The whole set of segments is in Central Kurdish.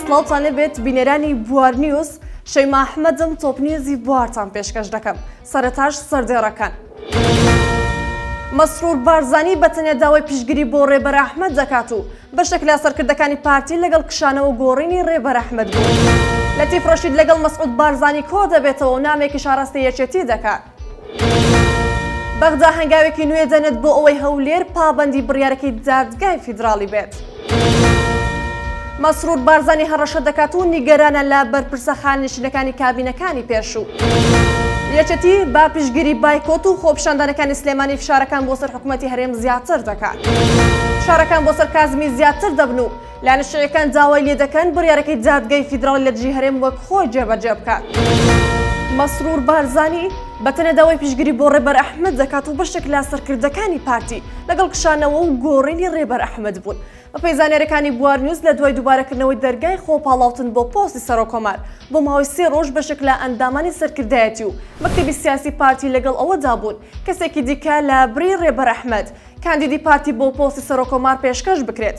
سڵاوتان لەبێت بینەرانی بوار نیوز شەیما ئەحمەدم تۆپنیوزی بوارتان پێشکەش دەکەم سەرتاش سەردێڕەکان. مەسرور بارزانی بەتەنێ داوای پیشگیری بۆ ڕێبەر ئەحمد دەکات و بەشێک لە سەرکردەکانی پارتی لەگەڵ کشانەوە گۆڕینی ڕێبەر ئەحمد بوو لەتیف ڕەشید لەگەڵ مەسعود بارزانی کۆ دەبێتەوە و نامێکی شارەستە یەکێتی دەکات بەغدا هەنگاوێکی نوێ دەنێت بۆ ئەوەی هەولێر پابەندی بڕیارەکەی دادگای فیدراڵی بێت. مەسرور بارزانی هەڕەشە دەکات و نیگەرانە لە بەرپرسە خاننشینەکانی کابینەکانی پێشوو. یەکەتی با پشگیری بایکۆت و خۆپشاندانەکانی سلێمانی فشارەکان بۆ سەر حکوومەتتی هەرێم زیاتر دەکات. فشارەکان بۆ سەر کازمی زیاتر دەبن و لایەنە شیعیەکان داوای لێدەکەن بڕیارەکەی دادگای فیدراڵی لە دژی هەرێم وەک خۆی جێبەجێ بکات. مەسرور بارزانی بەتەنە داوای پیشگیری بۆ ڕێبەر ئەحمد دەکات و بەشێک لە سەرکردەکانی پارتی لەگەڵ کشانەوە و گۆڕینی ڕێبەر ئەحمد بوون بە پەیزانێرەکانی بوار نیوز لە دوای دووبارەکردنەوەی دەرگای خۆ پاڵاوتن بۆ پۆستی سەرۆ کۆمار بۆ ماوەی سێ ڕۆژ بەشێک لە ئەندامانی سەرکردایەتی و مەکتبی سیاسی پارتی لەگەڵ ئەوەدا بوون کەسێکی دیکە لە بری ڕێبەر ئەحمد کاندیدی پارتی بۆ پۆستی سەرۆ کۆمار پێشکەش بکرێت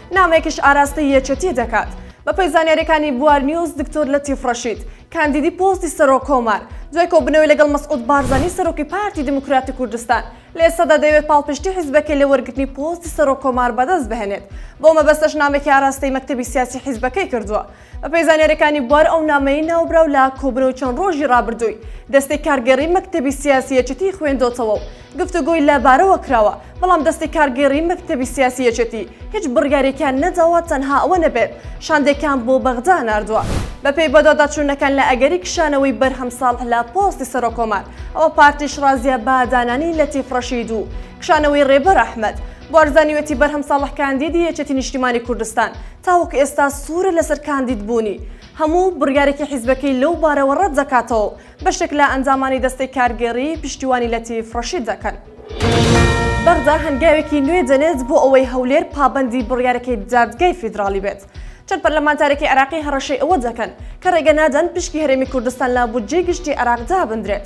نامەیەکیش ئاراستەی یەکێتی دەکات. بەپێی زانیارییەکانی بوار نیوز، دکتۆر لەتیف رەشید، کاندیدی پۆستی سەرۆک کۆمار، دوای کۆبوونەوەی لەگەڵ مەسعود بارزانی سەرۆکی پارتی دیموکراتی کوردستان، لە ئێستادا دەیەوێت پاڵپشتی حیزبەکەی لە وەرگرتنی پۆستی سەرۆک کۆمار بەدەست بهێنێت، بەو مەبەستەش نامەیەکی ئاراستەی مەکتەبی سیاسی حیزبەکەی کردووە. بەپێی زانیاریەکانی بوار ئەو نامەی ناوبراو لە کۆبنەوەی چەند ڕۆژی ڕابردووی دەستی کارگێڕی مەکتەبی سیاسی یەکێتی خوێندۆتەوە و گفتوگۆی لە بارەوە کراوە بەڵام دەستی کارگێڕی مەکتەبی سیاسی یەکێتی هیچ بڕیارێکیان نەداوە تەنها ئەوە نەبێت شاندێکان بۆ بەغدا ناردووە. بەپێی بەدواداچوونەکان لە ئەگەری کشانەوەی بەرهەم ساڵح لە پۆستی سەرۆککۆمار ئەوە پارتیش ڕازیە بە دانانی لەتیف ڕەشید و کشانەوەی رێبەر ئەحمەد بارزانیوەتی بەرهەم ساڵح کاندیدی یەکێتی نیشتیمانی کوردستان تاوەکو ئێستا سوورە لەسەر کاندید بوونی، هەموو بڕیارێکی حیزبەکەی لەو بارەوە رەت دەکاتەوە و بەشێک لە ئەندامانی دەستەی کارگێڕی پشتیوانی لەتیف رەشید دەکەن. بەغدا هەنگاوێکی نوێ دەنێت بۆ ئەوەی هەولێر پابەندی بڕیارەکەی دادگای فیدراڵی بێت. چەند پەرلەمانتارێکی عێراقی هەڕەشەی ئەوە دەکەن کە رێگە نادەن پشکی هەرێمی کوردستان لە بودجەی گشتی عێراق دابندرێت،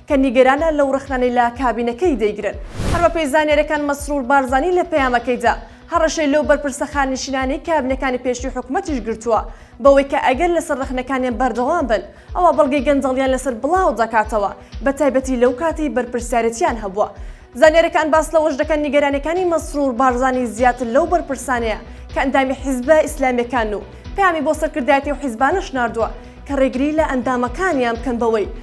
کە نیگەرانە لەو ڕەخنانەی لە کابینەکەی دەیگرن. هەر بەپێی زانیارییەکان مەسرور بارزانی لە پەیامەکەیدا هەڕەشەی لەو بەرپرسە خاننشینانەی کابینەکانی پێشووی حکومەتیش گرتووە بەوەی کە ئەگەر لەسەر ڕەخنەکانیان بەردەوام بن ئەوا بەڵگەی گەندەڵیان لەسەر بڵاودەکاتەوە بەتایبەتی لەو کاتەی بەرپرسیارێتیان هەبووە. زانیاریەکان باس لەوەش دەکەن نیگەرانیەکانی مەسرور بارزانی زیاتر لەو بەرپرسانەیە کە ئەندامی حیزبە ئیسلامیەکانن و پەیامی بۆ سەرکردایەتی ئەو حیزبانەش ناردووە کە ڕێگری لە ئەندامەکانیان بکەن بەوەی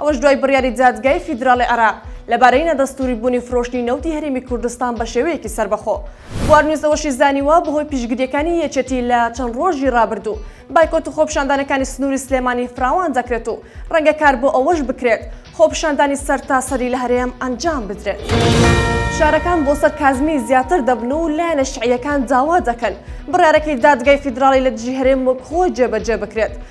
ئەوەش دوای بڕیاری دادگای فیدراڵی عێراق لەبارەی نادەستووریبوونی فرۆشتنی نەوتی هەرێمی کوردستان بە شێوەیەکی سەربەخۆ. بوارنیوز ئەوەشی زانیوە، بەهۆی پیشگرییەکانی یەکێتی لە چەند رۆژی رابردوو، بایکۆت و خۆپیشاندانەکانی سنووری سلێمانی فراوان دەکرێت و رەنگە کار بۆ ئەوەش بکرێت خۆپیشاندانی سەرتاسەری لە هەرێم ئەنجام بدرێت. فشارەکان بۆ سەر کازمی زیاتر دەبن و لایەنە شیعییەکان داوا دەکەن بڕیارەکەی دادگای فیدراڵی لە دژی هەرێم وەک خۆی جێبەجێ بکرێت.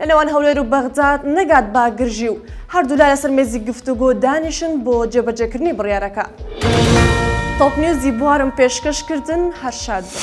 لە نێوان هەولێر و بەغدا نەگات با گرژی و هەردوولا لەسەر مێزی گفتوگۆ دانیشن بۆ جێبەجێکردنی بڕیارەکە. تۆپنیوزی بوارم پێشکەش کردن هەر شاد بن.